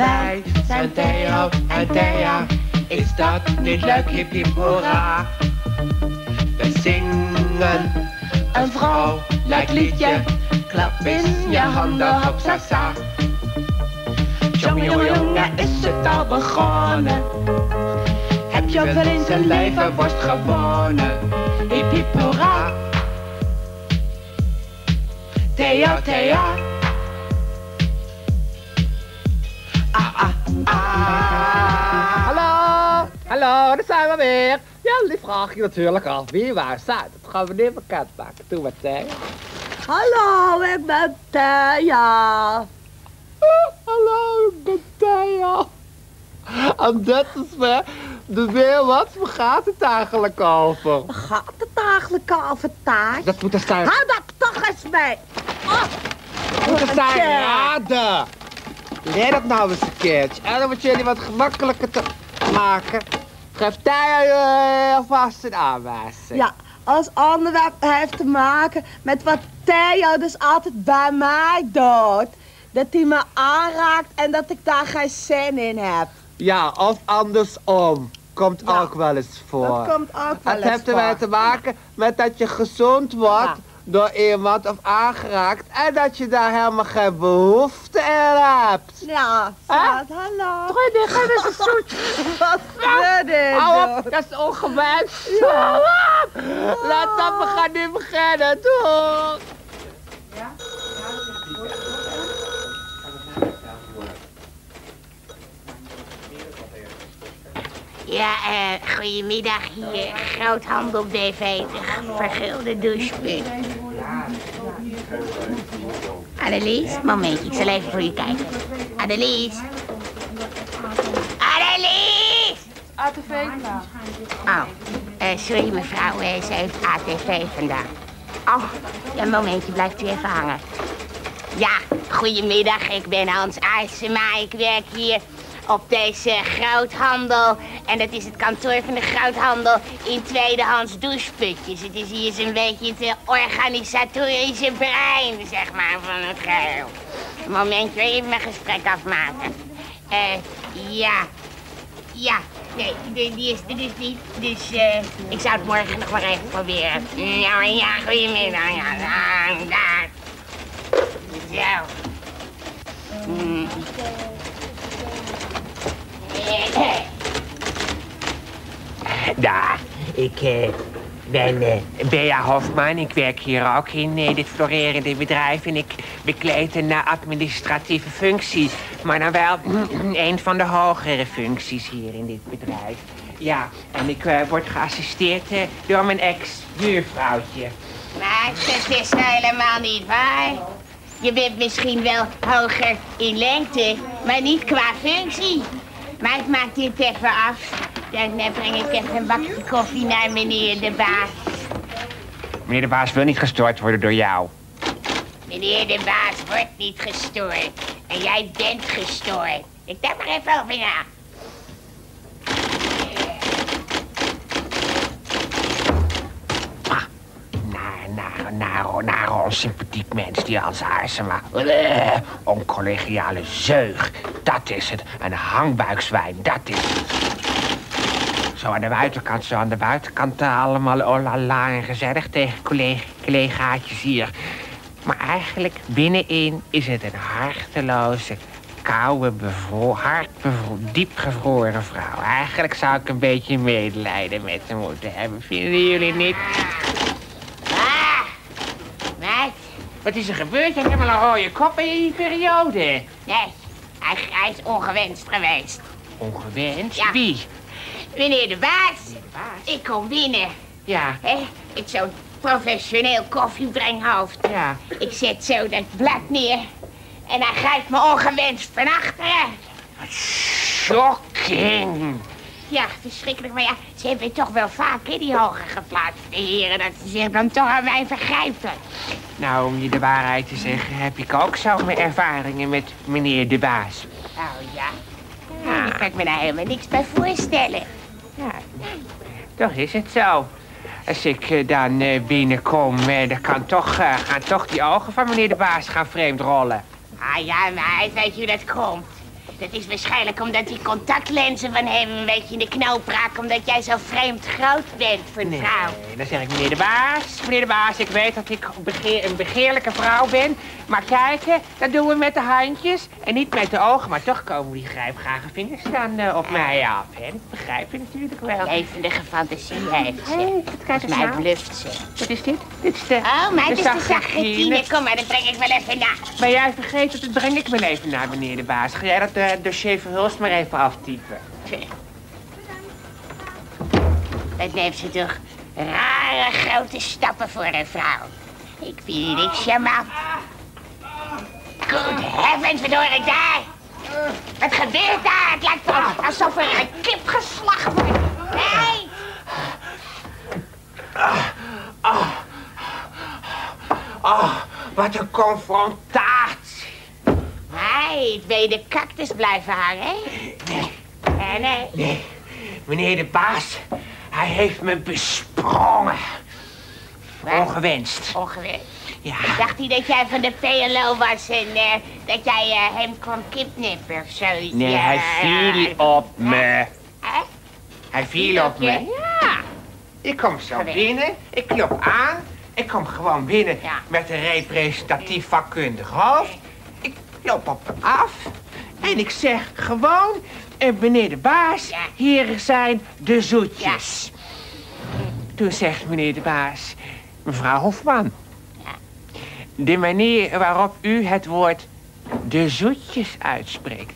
Wij zijn Theo en Thea. Is dat niet leuk, hip hip hoera? We zingen een vrouwelijk liedje. Klap in je handen, hop sa sa. Jongen, jongen, is het al begonnen? Heb je wel eens een leven worst gewonnen? Hip hip hoera. Thea. Hallo, daar zijn we weer. Ja, die vraag je natuurlijk af. Wie waar zijn? Dat gaan we niet bekendmaken. Doe maar tegen. Hallo, ik ben Thea. Hallo, ik ben Thea. En dit is weer de. Waar gaat het eigenlijk over? Waar gaat het eigenlijk over, Taas? Dat moet er zijn. Hou dat toch eens mee. Oh, Dat moet er zijn Thea. raden. Leer dat nou eens een keertje. En om het jullie wat gemakkelijker te maken, geeft Thea je alvast een aanwijzing. Ja, als onderwerp heeft te maken met wat Theo dus altijd bij mij doet. Dat hij me aanraakt en dat ik daar geen zin in heb. Ja, of andersom. Komt Ja, ook wel eens voor. Dat komt ook wel Het eens heeft ermee voor. te maken met dat je gezond wordt Ja. Door iemand of aangeraakt en dat je daar helemaal geen behoefte in hebt. Ja, schat, hallo. Gooi dit, dit is zoet. Wat wil dit Hou op, dat is ongewenst. Hou op. Let op, we gaan nu beginnen. Doei. Ja, eh, goedemiddag hier. Groothandel BV, de vergulde doucheput. Annelies, momentje, ik zal even voor je kijken. Annelies. Annelies! ATV klaar. Oh, eh, sorry mevrouw, eh, ze heeft ATV vandaag. Oh, ja, een momentje, blijft u even hangen. Ja, goedemiddag, ik ben Hans Aarsema. Ik werk hier op deze groothandel. En dat is het kantoor van de groothandel in tweedehands doucheputjes. Het is hier zo'n beetje het organisatorische brein, zeg maar, van het geheel. Momentje, even mijn gesprek afmaken. Eh, ja, ja, nee, die, die is er dus niet. Dus eh, ik zou het morgen nog maar even proberen. Ja, ja, goedemiddag. Ja, daar, daar. Zo. Mm. Daar, ik eh, ben eh, Bea Hofman. Ik werk hier ook in eh, dit florerende bedrijf. En ik bekleed een eh, administratieve functie. Maar dan wel een van de hogere functies hier in dit bedrijf. Ja, en ik eh, word geassisteerd door mijn ex-buurvrouwtje. Maar dat is helemaal niet waar. Je bent misschien wel hoger in lengte, maar niet qua functie. Maar ik maak dit even af. Dan breng ik even een bakje koffie naar meneer de baas. Meneer de baas wil niet gestoord worden door jou. Meneer de baas wordt niet gestoord. En jij bent gestoord. Ik denk er even over na. Naar, naar, naar, naar onsympathiek mens, die Hans Haarsema. Eh, oncollegiale zeug, dat is het. Een hangbuikzwijn, dat is het. Zo aan de buitenkant, zo aan de buitenkant eh, allemaal oh la la en gezellig tegen collega, collegaatjes hier. Maar eigenlijk binnenin is het een harteloze, koude, bevro hartbevro diep gevroren vrouw. Eigenlijk zou ik een beetje medelijden met haar moeten hebben. Vinden jullie niet? Ah, wat? Wat is er gebeurd? Je hebt helemaal een rode kop in die periode. Nee, hij, hij is ongewenst geweest. Ongewenst? Ja. Wie? Meneer de baas, ik kom binnen. Ja, Hè? Ik zo'n professioneel koffiebrenghoofd. ja. Ik zet zo dat blad neer. En hij grijpt me ongewenst van achteren. Shocking. Ja, verschrikkelijk. Maar ja, ze hebben toch wel vaak, hè, die hoger geplaatste heren... dat ze zich dan toch aan mij vergrijpen. Nou, om je de waarheid te zeggen, heb ik ook zo'n ervaringen met meneer de baas. Oh ja? Nou, daar kan ik me daar helemaal niks bij voorstellen. Ja, toch is het zo. Als ik eh, dan eh, binnenkom, eh, dan kan toch, gaan toch die ogen van meneer de baas gaan vreemd rollen. Ah ja, meid, weet je hoe dat komt? Dat is waarschijnlijk omdat die contactlenzen van hem een beetje in de knoop raken... omdat jij zo vreemd groot bent voor een Nee, vrouw. dan zeg ik meneer de baas. Meneer de baas, ik weet dat ik begeer- een begeerlijke vrouw ben. Maar kijken, dat doen we met de handjes en niet met de ogen. Maar toch komen die grijpgrage vingers dan eh, op mij af. Hè? Dat begrijp je natuurlijk wel. Levendige fantasie heeft ze. Hey, eens Volgens mij bluft ze. Wat is dit? Dit is de... Oh, maar het is de. Sargentine. Kom maar, dat breng ik wel even na. Ben jij vergeten? Dat breng ik wel even naar meneer de baas. Ga jij dat eh, dossier Verhulst maar even aftypen? Dat neemt ze toch rare grote stappen voor een vrouw. Ik vind het charmant. Goed heavens, wat hoor ik daar? Wat gebeurt daar? Het lijkt wel alsof er een kip geslacht wordt. Nee! Oh, wat een confrontatie. Wil je de cactus blijven hangen? Nee, Nee, nee. nee. Meneer de baas, hij heeft me besprongen. Ongewenst. Ongeveer. Ja. Dacht hij dat jij van de PLO was en eh, dat jij eh, hem kwam kidnappen of zoiets? Nee, Ja, hij viel ja. op me. Hè? Hij viel op me. Ja. Ik kom zo Geweest. binnen, ik klop aan. Ik kom gewoon binnen Ja. met een representatief vakkundig hoofd. Ik loop op af en ik zeg gewoon... eh, meneer de baas, Ja. hier zijn de zoetjes. Toen zegt meneer de baas... Mevrouw Hofman... De manier waarop u het woord de zoetjes uitspreekt...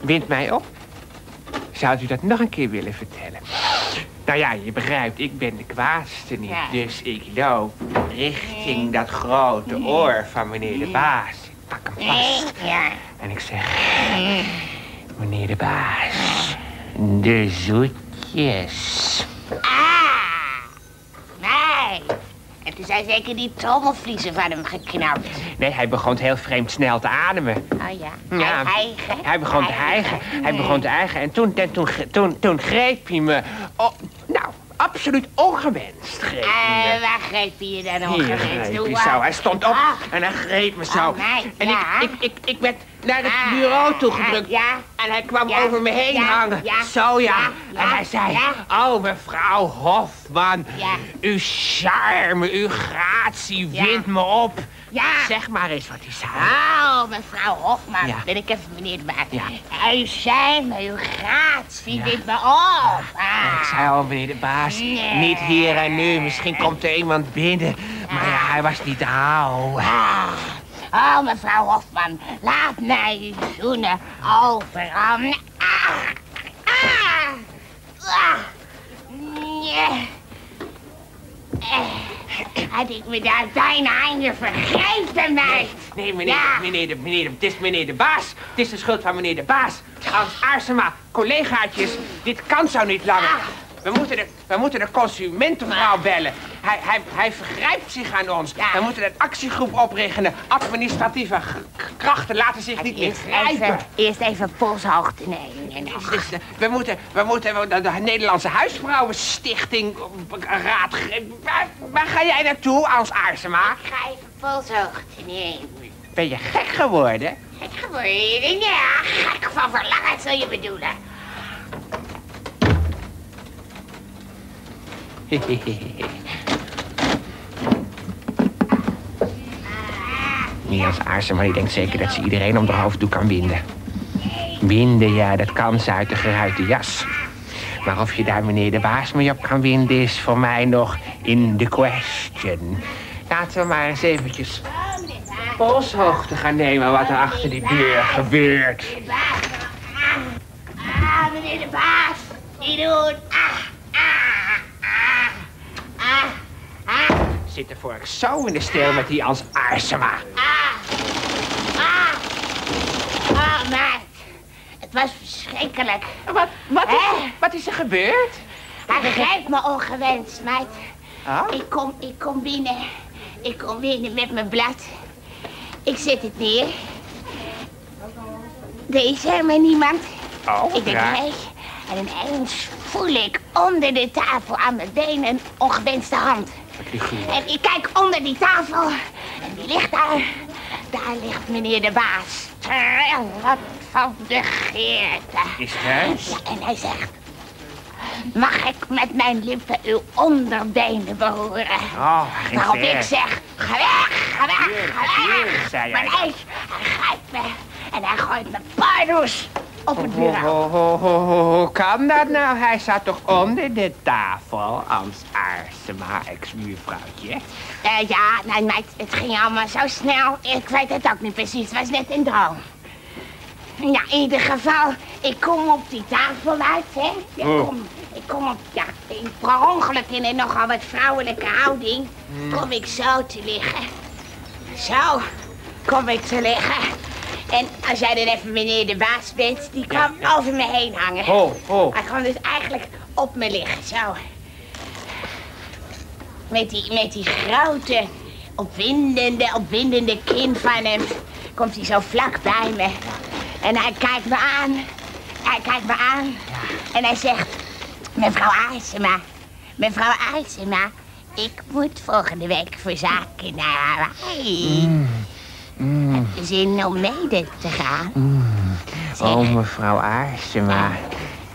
wint mij op. Zou u dat nog een keer willen vertellen? Nou ja, je begrijpt, ik ben de kwaadste niet. Dus ik loop richting dat grote oor van meneer de baas. Pak hem vast Ja. en ik zeg... Meneer de baas, de zoetjes. Ah! Nee! En toen zijn zeker die trommelvliezen van hem geknapt. Nee, hij begon heel vreemd snel te ademen. Oh ja. Ja, Hij. Hij begon te hijgen. Hij begon te hijgen. En toen, en toen, toen, toen greep hij me... Oh, nou, absoluut ongewenst greep hij me. waar greep je je dan Hier ongewenst? greep Doe hij zo. Hij stond op Ah. en hij greep me zo. Oh, en ik, ik, ik, ik werd naar het Ah, bureau ah, toegedrukt. ja. En hij kwam Ja, over me heen ja, hangen. Zo ja. en hij zei, oh mevrouw Hofman, uw charme, uw gratie wint me op. Zeg maar eens wat hij zei. Oh, mevrouw Hofman. Ben ik even meneer de baas. Ja. U zijn me, uw gratie wint me op. Ik Ah. zei al, meneer de baas, Nee. niet hier en nu. Misschien komt er iemand binnen. Maar ja, hij was niet te houden. Ah. Oh, mevrouw Hofman, laat mij zoenen overal. Ah. Ah. Ah. Nee. Eh, Had ik me daar bijna aan je vergeten, meid. Nee, meneer, Ja. meneer, de, meneer, de, het is meneer de baas. Het is de schuld van meneer de baas. Als Aarsema, collegaatjes, dit kan zo niet langer. Ah. We moeten de, we moeten de consumentenvrouw bellen. Hij, hij, hij vergrijpt zich aan ons. Ja. We moeten een actiegroep oprichten. Administratieve krachten laten zich niet meer Eerst grijpen. even, eerst even polshoogte nemen. nog. Dus, eh, we moeten, we moeten de, de Nederlandse Huisvrouwenstichting raad... Waar, waar ga jij naartoe, als Aarsema? Ik ga even polshoogte nemen. Ben je gek geworden? Gek geworden? Ja, gek van verlangen zul je bedoelen. Niels Aarsema die denkt zeker dat ze iedereen om de hoofddoek kan winden. Winden, ja, dat kan ze uit de geruite jas. Maar of je daar meneer de baas mee op kan winden is voor mij nog in the question. Laten we maar eens eventjes polshoogte gaan nemen wat er achter die deur gebeurt. De. Ah, meneer de baas. Ah, ah, ah, ah, ah, Zit er voor ik zo in de steel met die Ans Aarsema. ah, ah. Oh, meid. Het was verschrikkelijk. Wat, wat, is, wat is er gebeurd? Hij grijpt me ongewenst, meid. Oh? Ik kom, ik kom binnen. Ik kom binnen met mijn blad. Ik zet het neer. Er is helemaal niemand. Oh, Ik denk, nee. En ineens voel ik onder de tafel aan mijn been een ongewenste hand. En ik kijk onder die tafel. En die ligt daar. Daar ligt meneer de baas. Wat van de Geerte. Is heus? Ja, en hij zegt... Mag ik met mijn lippen uw onderbenen beroeren? Oh, Waarop ik zeg, ga weg, ga weg, ga weg. zei Maar nee, hij grijpt me en hij gooit me pardoes op het bureau. ho, ho, ho, ho, hoe kan dat nou? Hij zat toch onder de tafel, Ans Aarsema, ex-buurvrouwtje? Eh, ja, nee, meid, het ging allemaal zo snel. Ik weet het ook niet precies. Het was net een droom. Ja, in ieder geval, ik kom op die tafel uit, hè. Ik Oh. kom, ik kom op, ja, in, per ongeluk in een nogal wat vrouwelijke houding... kom ik zo te liggen. Zo kom ik te liggen. En als jij dan even meneer de baas bent, die kwam over me heen hangen. Ho, ho. Hij kwam dus eigenlijk op me liggen, zo. Met die, met die grote, opwindende, opwindende kin van hem komt hij zo vlak bij me. En hij kijkt me aan. Hij kijkt me aan. En hij zegt, mevrouw Aarsema, mevrouw Aarsema, ik moet volgende week voor zaken naar Hawaii. Heb je zin om mede te gaan? Zeg, Oh, mevrouw Aarsema,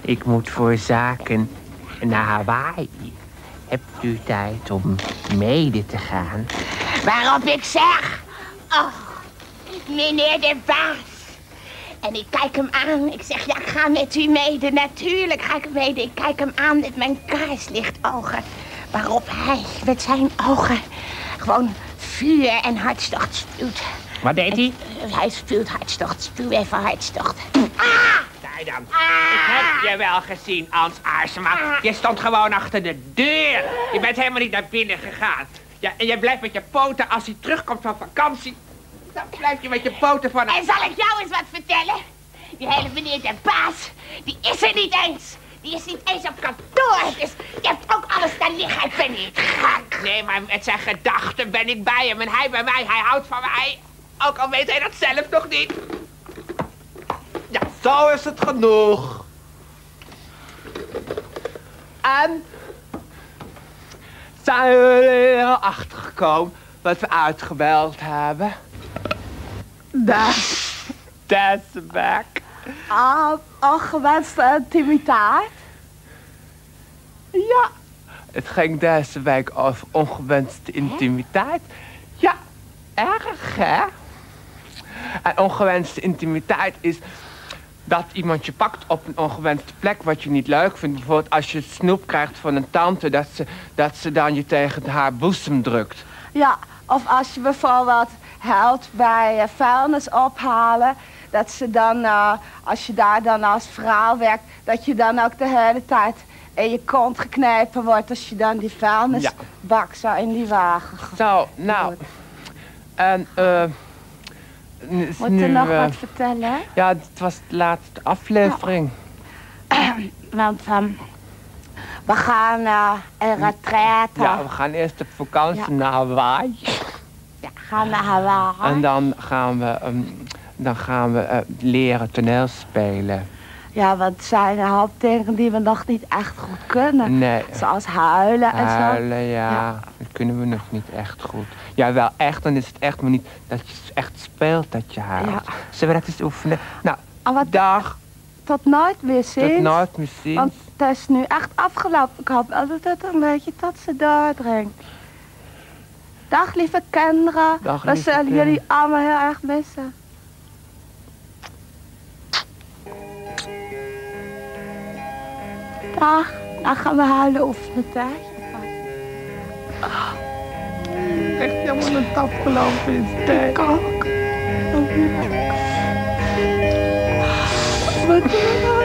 ik moet voor zaken naar Hawaii. Hebt u tijd om mede te gaan? Waarop ik zeg, oh, meneer de baas. En ik kijk hem aan. Ik zeg, ja, ik ga met u mede. Natuurlijk ga ik mede. Ik kijk hem aan met mijn kaarslichtogen. Waarop hij met zijn ogen gewoon vuur en hartstocht spuwt. Wat deed hij? Hij spuwt hartstocht. Spuw even hartstocht. Daar dan. Ik heb je wel gezien, Ans Aarsema. Je stond gewoon achter de deur. Je bent helemaal niet naar binnen gegaan. Ja, en je blijft met je poten als hij terugkomt van vakantie. Dan blijf je met je poten van... En zal ik jou eens wat vertellen? Die hele meneer de baas, die is er niet eens. Die is niet eens op kantoor. Dus je hebt ook alles daar liggen. Ik ben niet gek. Nee, maar met zijn gedachten ben ik bij hem en hij bij mij. Hij houdt van mij. Ook al weet hij dat zelf nog niet. Ja, zo is het genoeg. En zijn jullie erachter gekomen wat we uitgebeld hebben? Daar. That's back. Ah, ongewenste intimiteit. Ja. Het ging deze week over ongewenste intimiteit. Ja, erg hè? En ongewenste intimiteit is dat iemand je pakt op een ongewenste plek wat je niet leuk vindt. Bijvoorbeeld als je snoep krijgt van een tante, dat ze, dat ze dan je tegen haar boezem drukt. Ja, of als je bijvoorbeeld helpt bij eh, vuilnis ophalen. Dat ze dan, eh, als je daar dan als vrouw werkt, dat je dan ook de hele tijd in je kont geknepen wordt als je dan die vuilnisbak zo in die wagen. Zo, nou. En, eh. Moet nu, er nog eh, wat vertellen? Ja, het was de laatste aflevering. Want ehm, we gaan naar een retraite. Ja, we gaan eerst op vakantie Ja. naar Hawaii. Ja, gaan naar Hawaii. En dan gaan we, ehm, dan gaan we eh, leren toneel spelen. Ja, want het zijn een hoop dingen die we nog niet echt goed kunnen. Nee, Zoals huilen en zo. huilen, ja. Ja. Dat kunnen we nog niet echt goed. Ja, wel echt, dan is het echt maar niet dat je echt speelt dat je huilt. Ja. Zullen we dat eens oefenen? Nou, Ah, wat dag, tot nooit meer tot ziens. nooit meer ziens. Want het is nu echt afgelopen. Ik hoop dat het een beetje tot ze doordringt. Dag lieve kinderen. Dag, We lieve zullen kinderen. jullie allemaal heel erg missen. Dag. Dan gaan we huilen oefenen, thuis. Echt helemaal een tap gelopen in de tijd. Ik ook. Wat doen we